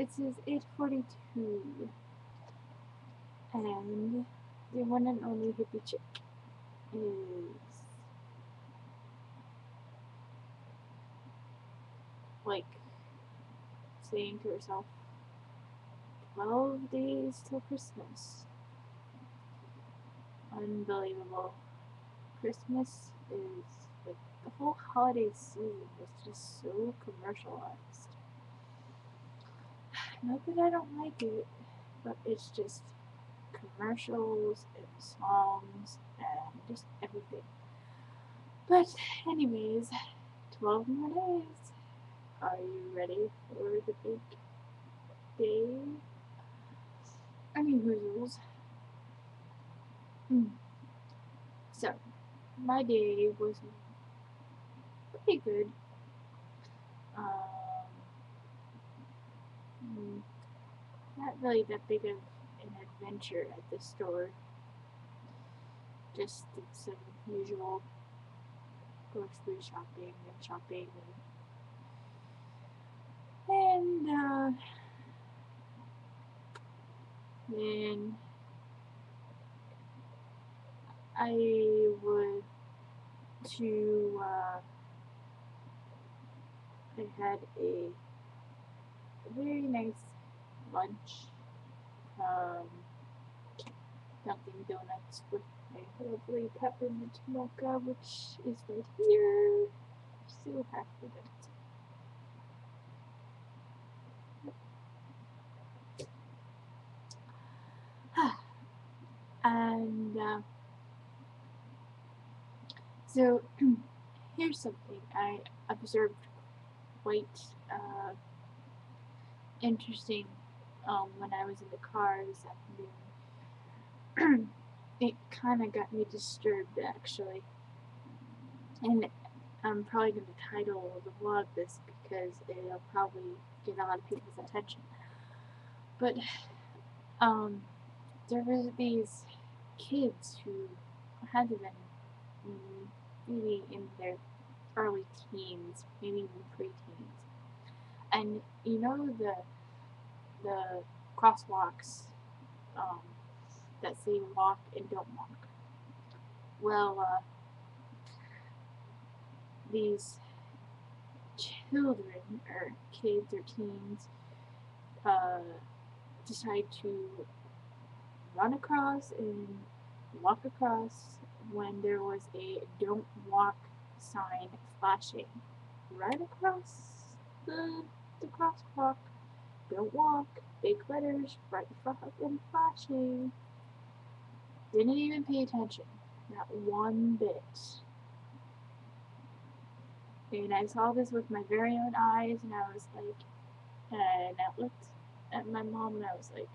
it says 842. And the one and only hippie chick is like saying to herself, 12 days till Christmas. Unbelievable. Christmas is like the whole holiday season is just so commercialized. Not that I don't like it, but it's just commercials and songs and just everything. But anyways, 12 more days. Are you ready for the big day? I mean, whoozles. Hmm. So, my day was pretty good. Um, mm, not really that big of an adventure at the store. Just some usual grocery shopping and shopping and, and uh, then I would to uh, I had a very nice lunch from Dunkin' Donuts with my lovely peppermint mocha, which is right here. So of it. and uh, so here's something I observed quite uh, interesting um, when I was in the car this afternoon. it kind of got me disturbed actually. And I'm probably going to title the vlog this because it'll probably get a lot of people's attention. But um, there were these kids who had to been maybe in their early teens, maybe even preteens. And you know the the crosswalks um, that say walk and don't walk. Well, uh, these children or kids or teens uh, decide to run across and walk across when there was a don't walk sign flashing right across the, the crosswalk. Don't walk, big letters right in front of them flashing. Didn't even pay attention, not one bit. And I saw this with my very own eyes, and I was like, and I looked at my mom, and I was like,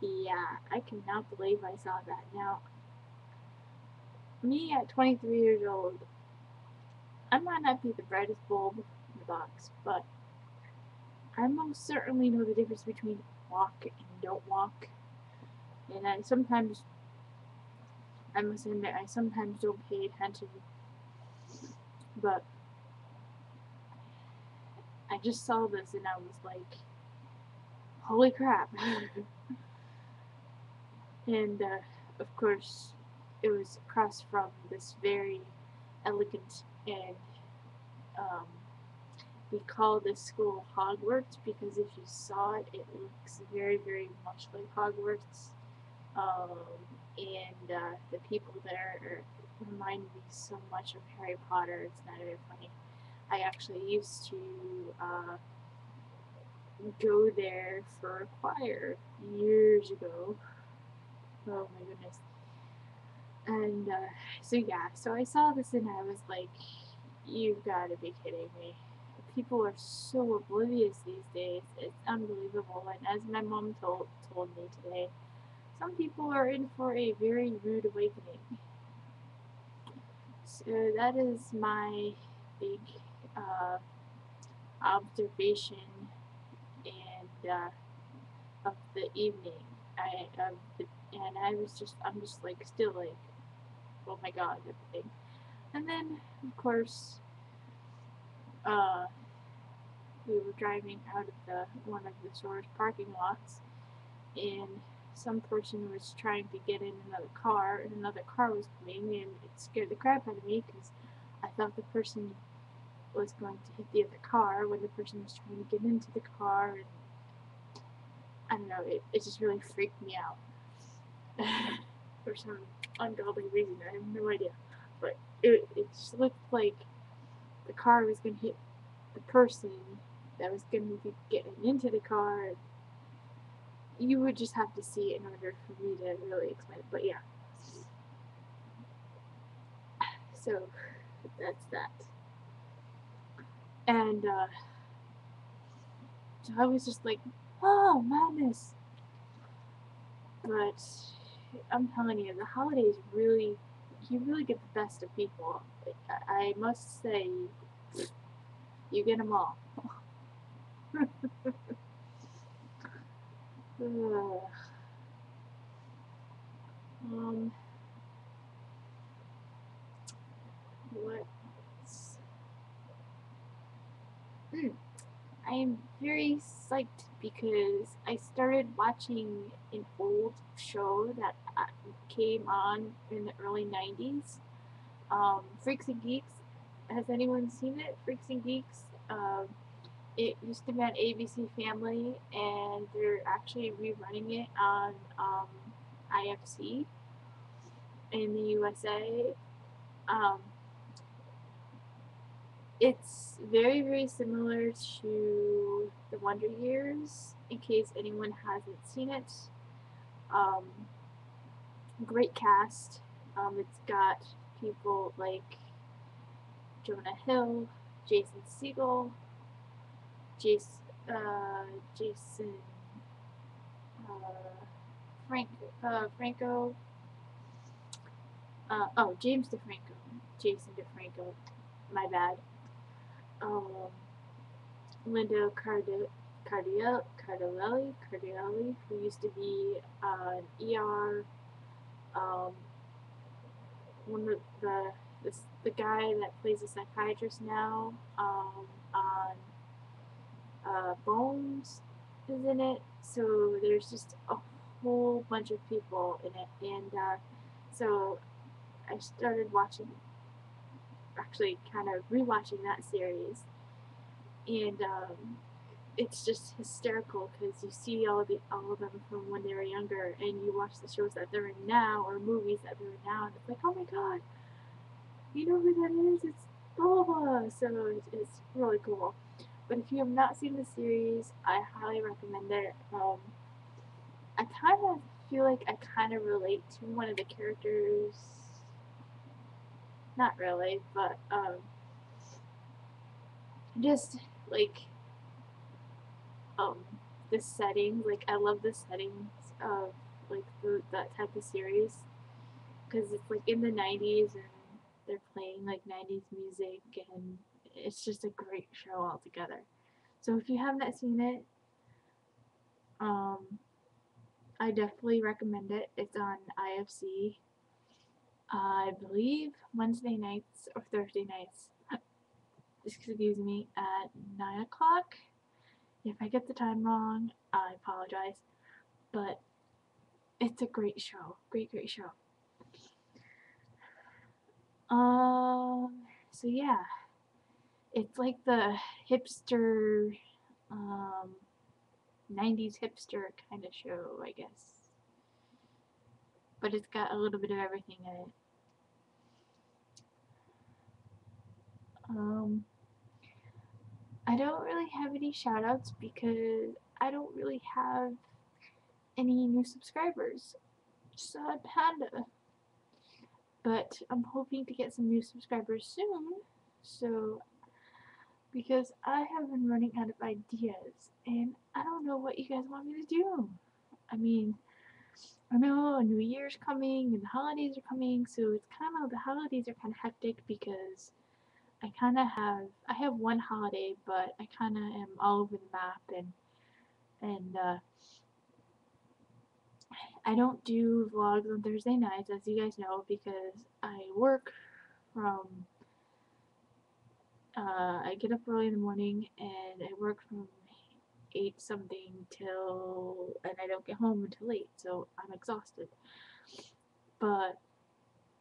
yeah, I cannot believe I saw that. Now, me at 23 years old, I might not be the brightest bulb in the box, but I most certainly know the difference between walk and don't walk. And I sometimes, I must admit, I sometimes don't pay attention. But I just saw this and I was like, holy crap. and uh, of course it was across from this very elegant and um, we call this school Hogwarts because if you saw it it looks very very much like Hogwarts um, and uh, the people there remind me so much of Harry Potter it's not even funny I actually used to uh, go there for a choir years ago Oh my goodness. And uh, so yeah, so I saw this and I was like, you've got to be kidding me. People are so oblivious these days. It's unbelievable. And as my mom told told me today, some people are in for a very rude awakening. So that is my big uh, observation and uh, of the evening. I of the and I was just, I'm just like, still like, oh my god, everything. And then, of course, uh, we were driving out of the one of the store's parking lots, and some person was trying to get in another car, and another car was coming, and it scared the crap out of me because I thought the person was going to hit the other car when the person was trying to get into the car, and I don't know, it, it just really freaked me out for some ungodly reason. I have no idea, but it it just looked like the car was going to hit the person that was going to be getting into the car. You would just have to see it in order for me to really explain it. But yeah. So that's that. And uh, so I was just like, oh, madness. But I'm telling you, the holidays really, you really get the best of people. I, I must say, you get them all. um, what? Hmm. I am very psyched because I started watching an old show that uh, came on in the early 90s. Um, Freaks and Geeks. Has anyone seen it? Freaks and Geeks. Um, it used to be on ABC Family, and they're actually rerunning it on um, IFC in the USA. Um, it's very, very similar to The Wonder Years, in case anyone hasn't seen it. Um, great cast. Um, it's got people like Jonah Hill, Jason Segel, Jason, uh, Jason, uh, Frank, uh, Franco, uh, oh, James DeFranco, Jason DeFranco, my bad, um, Linda Cardi Cardiel Cardellelli, who used to be uh, an ER, um, one of the, the guy that plays a psychiatrist now, um, on uh, Bones is in it, so there's just a whole bunch of people in it, and uh, so I started watching, actually kind of rewatching that series, and um, it's just hysterical because you see all of the all of them from when they were younger, and you watch the shows that they're in now or movies that they're in now, and it's like, oh my god, you know who that is? It's blah blah blah. So it's, it's really cool. But if you have not seen the series, I highly recommend it. Um, I kind of feel like I kind of relate to one of the characters. Not really, but um, just like um, the setting. Like I love the settings of like the, that type of series because it's like in the 90s and they're playing like 90s music and it's just a great show altogether. So if you have not seen it, um, I definitely recommend it. It's on IFC. Uh, I believe Wednesday nights or Thursday nights. Excuse me, at 9 o'clock. If I get the time wrong, I apologize. But it's a great show. Great, great show. Um, so yeah it's like the hipster, um, 90s hipster kind of show, I guess. But it's got a little bit of everything in it. Um, I don't really have any shoutouts because I don't really have any new subscribers. Sad panda. But I'm hoping to get some new subscribers soon. So because I have been running out of ideas and I don't know what you guys want me to do. I mean, I know New Year's coming and the holidays are coming, so it's kind of the holidays are kind of hectic because I kind of have I have one holiday, but I kind of am all over the map and and uh, I don't do vlogs on Thursday nights, as you guys know, because I work from uh, I get up early in the morning and I work from eight something till and I don't get home until late, so I'm exhausted. But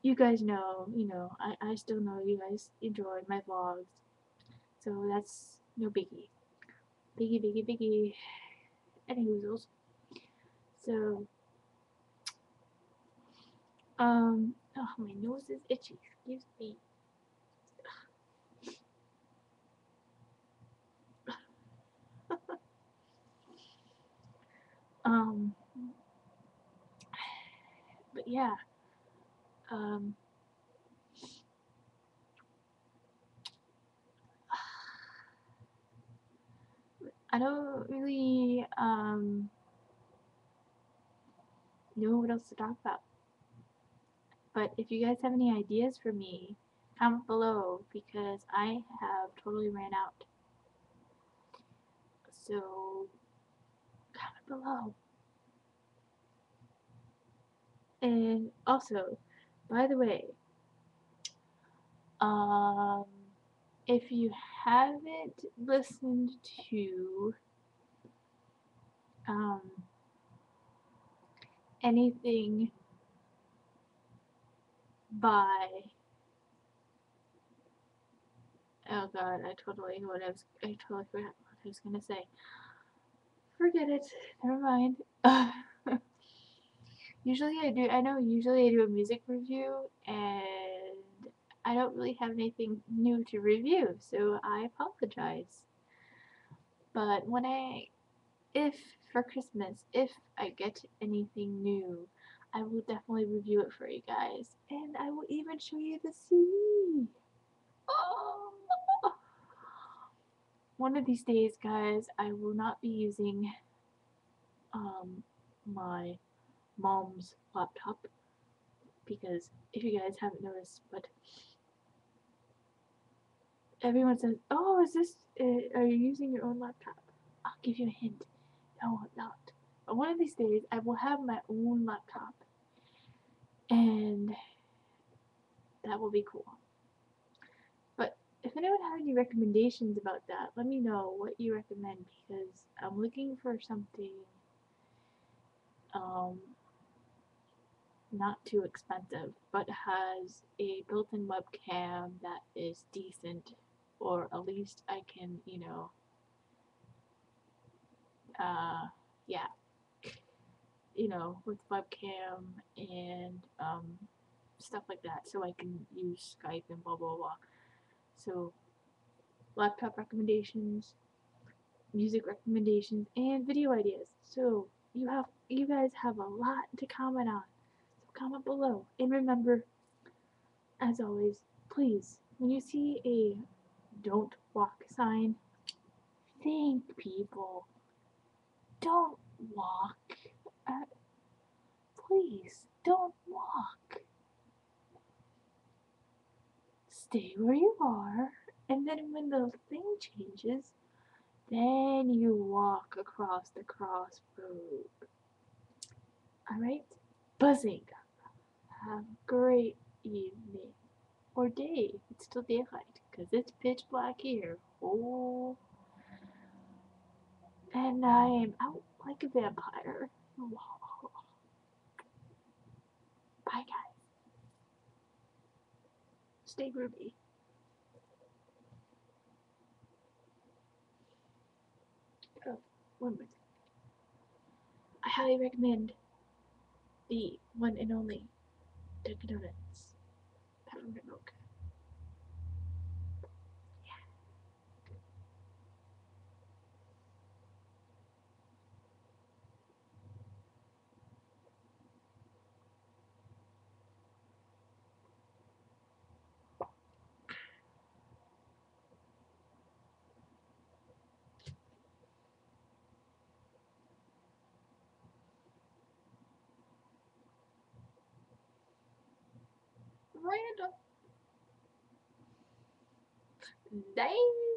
you guys know, you know, I, I still know you guys enjoy my vlogs. So that's no biggie. Biggie, biggie, biggie. Any hoozles. So, um, oh, my nose is itchy. Excuse me. Um, but yeah, um, I don't really, um, know what else to talk about. But if you guys have any ideas for me, comment below because I have totally ran out. So, comment below. And also, by the way, um, if you haven't listened to um, anything by oh god I totally what I was I totally forgot what I was gonna say forget it never mind usually I do I know usually I do a music review and I don't really have anything new to review so I apologize but when I if for Christmas if I get anything new I will definitely review it for you guys. And I will even show you the CD. Oh. One of these days, guys, I will not be using um, my mom's laptop because if you guys haven't noticed, but everyone says, "Oh, is this? Uh, are you using your own laptop?" I'll give you a hint. No, I'm not. But one of these days, I will have my own laptop and that will be cool. Anyone has any recommendations about that, let me know what you recommend because I'm looking for something um, not too expensive, but has a built-in webcam that is decent, or at least I can, you know, uh, yeah, you know, with webcam and um, stuff like that, so I can use Skype and blah blah blah. So, laptop recommendations, music recommendations, and video ideas. So you have you guys have a lot to comment on. So comment below, and remember, as always, please, when you see a "Don't walk" sign, thank people. Don't walk. Uh, please, don't walk. Stay where you are, and then when the thing changes, then you walk across the crossroad. Alright? Buzzing. Have a great evening. Or day. It's still daylight, because it's pitch black here. Oh. And I am out like a vampire. Bye, guys. Stay groovy. Oh, one thing. I highly recommend the one and only Dunkin' Donuts peppermint milk. Random. Dang.